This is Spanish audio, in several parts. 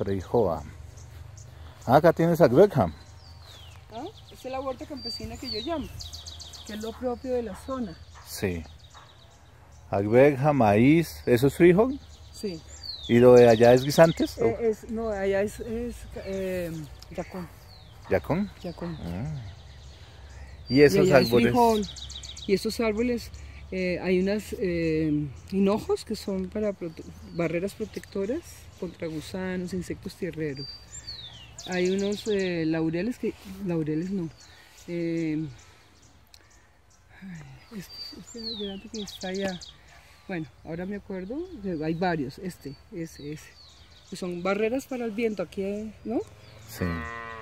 Freijoa. Acá tienes a. ¿Ah? Esta es la huerta campesina que yo llamo, que es lo propio de la zona. Sí. Agveja, maíz, ¿eso es frijol? Sí. ¿Y lo de allá es guisantes? Eh, es, no, allá es, es eh, yacón. ¿Yacón? yacón. Ah. ¿Y Y esos es árboles? frijol. Y estos árboles, eh, hay unas eh, hinojos que son para barreras protectoras contra gusanos, insectos tierreros. Hay unos eh, laureles que, laureles no, eh, este, este que está allá. Bueno, ahora me acuerdo, hay varios, este, ese, ese. Son barreras para el viento, aquí, ¿no? Sí.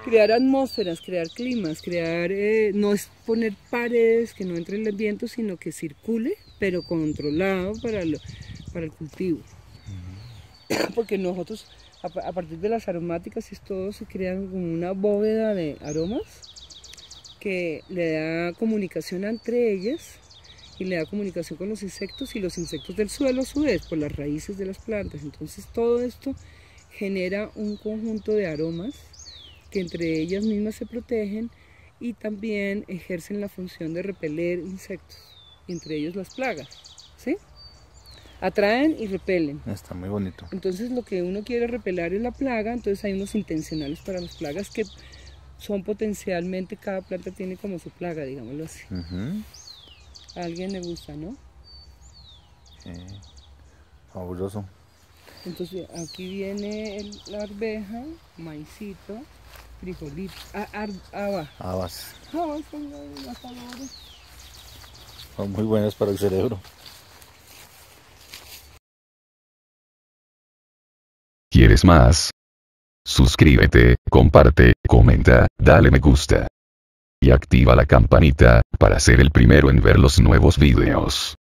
Crear atmósferas, crear climas, crear, eh, no es poner paredes que no entre el viento, sino que circule, pero controlado para, lo- para el cultivo. Porque nosotros, a, pa- a partir de las aromáticas y todo, se crean como una bóveda de aromas que le da comunicación entre ellas y le da comunicación con los insectos y los insectos del suelo a su vez por las raíces de las plantas. Entonces todo esto genera un conjunto de aromas que entre ellas mismas se protegen y también ejercen la función de repeler insectos, entre ellos las plagas, ¿sí? Atraen y repelen. Está muy bonito. Entonces lo que uno quiere repelar es la plaga, entonces hay unos intencionales para las plagas que son potencialmente, cada planta tiene como su plaga, digámoslo así. A alguien le gusta, ¿no? Sí. Fabuloso. Entonces aquí viene el- la arveja, maicito, frijolito, ah, ar- haba. Habas. Habas son las albores. Son muy buenas para el cerebro. ¿Quieres más? Suscríbete, comparte, comenta, dale me gusta. Y activa la campanita, para ser el primero en ver los nuevos videos.